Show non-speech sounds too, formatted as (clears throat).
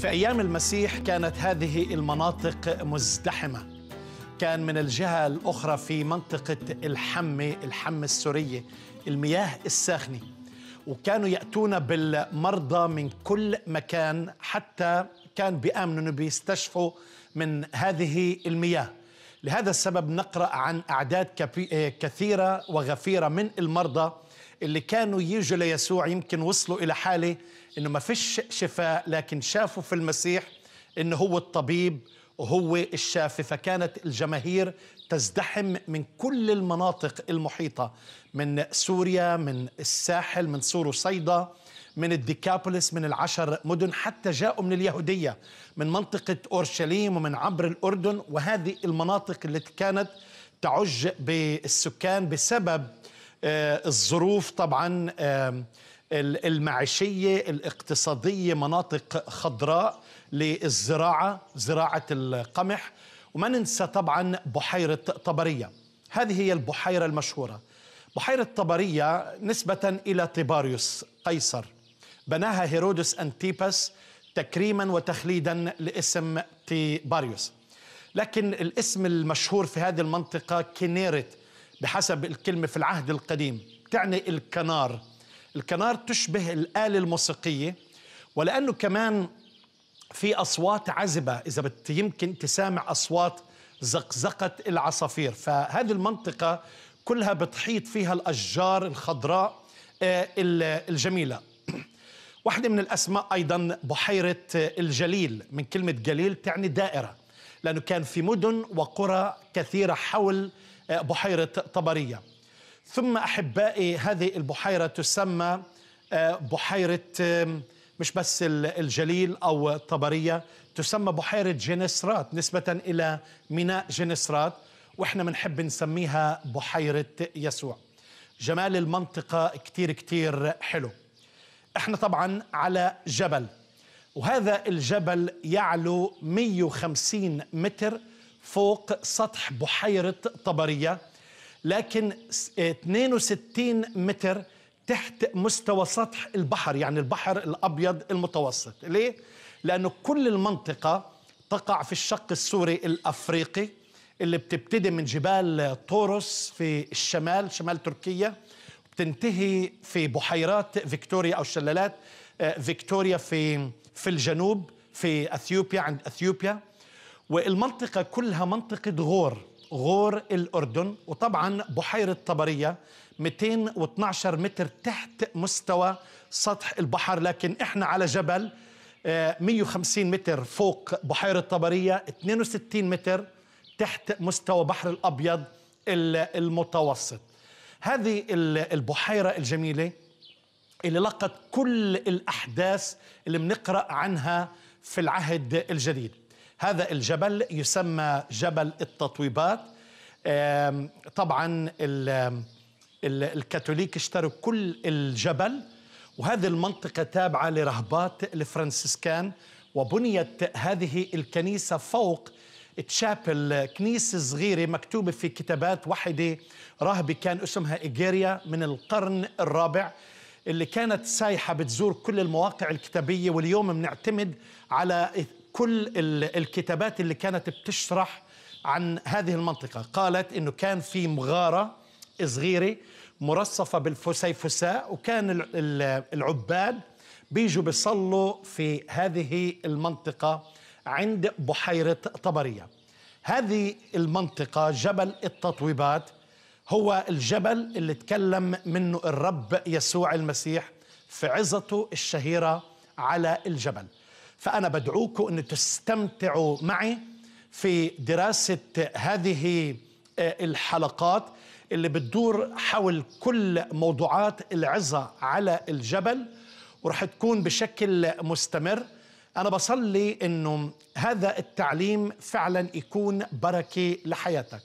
في أيام المسيح كانت هذه المناطق مزدحمة. كان من الجهة الأخرى في منطقة الحمه الحمه السوريه المياه الساخنة. وكانوا يأتون بالمرضى من كل مكان حتى كان بيامنوا إنه بيستشفوا من هذه المياه. لهذا السبب نقرأ عن أعداد كثيرة وغفيرة من المرضى اللي كانوا يجوا ليسوع يمكن وصلوا إلى حالة إنه ما فيش شفاء لكن شافوا في المسيح إنه هو الطبيب وهو الشافي. فكانت الجماهير تزدحم من كل المناطق المحيطة من سوريا من الساحل من سور وصيدا من الديكابوليس من العشر مدن حتى جاءوا من اليهودية من منطقة أورشليم ومن عبر الأردن. وهذه المناطق التي كانت تعج بالسكان بسبب الظروف طبعا المعيشية الاقتصادية مناطق خضراء للزراعة زراعة القمح. وما ننسى طبعا بحيرة طبرية. هذه هي البحيرة المشهورة. بحيرة طبرية نسبة إلى طيباريوس قيصر. بناها هيرودس انتيباس تكريما وتخليدا لاسم تيباريوس لكن الاسم المشهور في هذه المنطقة كينيرت بحسب الكلمة في العهد القديم تعني الكنار. الكنار تشبه الآلة الموسيقية ولأنه كمان في أصوات عذبة إذا بت يمكن تسامع أصوات زقزقة العصافير. فهذه المنطقة كلها بتحيط فيها الأشجار الخضراء الجميلة. (clears throat) واحدة من الأسماء أيضا بحيرة الجليل. من كلمة جليل تعني دائرة لأنه كان في مدن وقرى كثيرة حول بحيرة طبرية. ثم أحبائي هذه البحيرة تسمى بحيرة مش بس الجليل أو طبرية تسمى بحيرة جنسرات نسبة إلى ميناء جنسرات وإحنا بنحب نسميها بحيرة يسوع. جمال المنطقة كتير كتير حلو. إحنا طبعا على جبل وهذا الجبل يعلو 150 متر فوق سطح بحيرة طبرية لكن 62 متر تحت مستوى سطح البحر يعني البحر الأبيض المتوسط. ليه؟ لأنه كل المنطقة تقع في الشق السوري الأفريقي اللي بتبتدي من جبال طورس في الشمال شمال تركيا بتنتهي في بحيرات فيكتوريا أو شلالات فيكتوريا في في الجنوب في أثيوبيا عند أثيوبيا. والمنطقة كلها منطقة غور غور الأردن وطبعا بحيرة طبرية 212 متر تحت مستوى سطح البحر لكن إحنا على جبل 150 متر فوق بحيرة طبرية 62 متر تحت مستوى بحر الأبيض المتوسط. هذه البحيرة الجميلة اللي لقت كل الأحداث اللي بنقرأ عنها في العهد الجديد. هذا الجبل يسمى جبل التطويبات. طبعا الكاثوليك اشتروا كل الجبل وهذه المنطقة تابعة لرهبات الفرنسيسكان وبنيت هذه الكنيسة فوق تشابل كنيسة صغيرة مكتوبة في كتابات واحدة راهبة كان اسمها إيجيريا من القرن الرابع اللي كانت سايحة بتزور كل المواقع الكتابية واليوم بنعتمد على كل الكتابات اللي كانت بتشرح عن هذه المنطقة. قالت أنه كان في مغارة صغيرة مرصفة بالفسيفساء وكان العباد بيجوا بيصلوا في هذه المنطقة عند بحيرة طبرية. هذه المنطقة جبل التطويبات هو الجبل اللي تكلم منه الرب يسوع المسيح في عظته الشهيرة على الجبل. فأنا بدعوكم أن تستمتعوا معي في دراسة هذه الحلقات اللي بتدور حول كل موضوعات العظة على الجبل ورح تكون بشكل مستمر. أنا بصلي أنه هذا التعليم فعلا يكون بركة لحياتك.